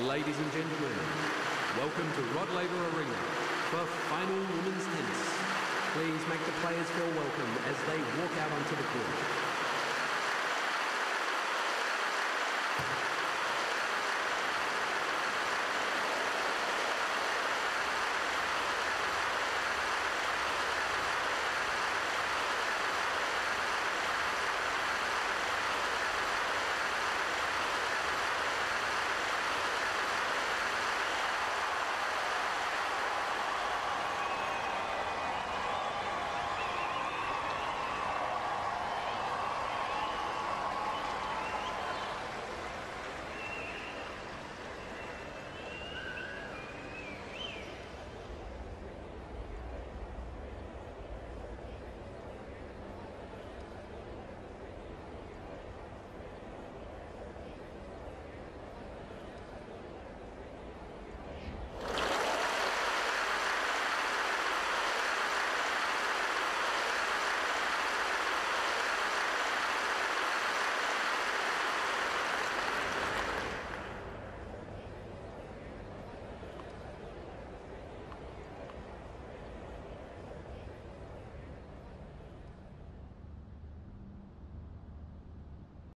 Ladies and gentlemen, welcome to Rod Laver Arena for final women's tennis. Please make the players feel welcome as they walk out onto the court.